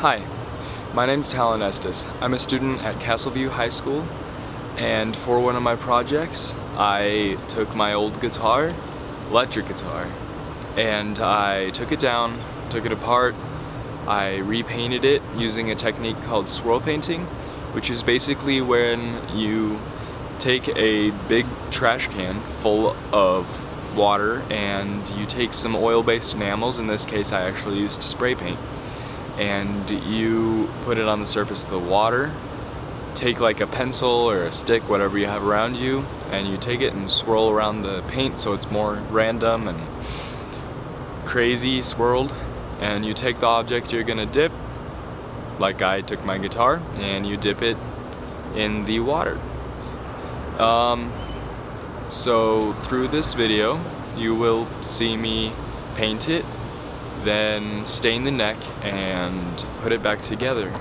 Hi, my name is Talin Estes. I'm a student at Castleview High School and for one of my projects I took my old guitar, electric guitar, and I took it down, took it apart, I repainted it using a technique called swirl painting which is basically when you take a big trash can full of water and you take some oil-based enamels, in this case I actually used spray paint, and you put it on the surface of the water, take like a pencil or a stick, whatever you have around you, and you take it and swirl around the paint so it's more random and crazy swirled, and you take the object you're gonna dip, like I took my guitar, and you dip it in the water. Um, so through this video, you will see me paint it, then stain the neck and put it back together.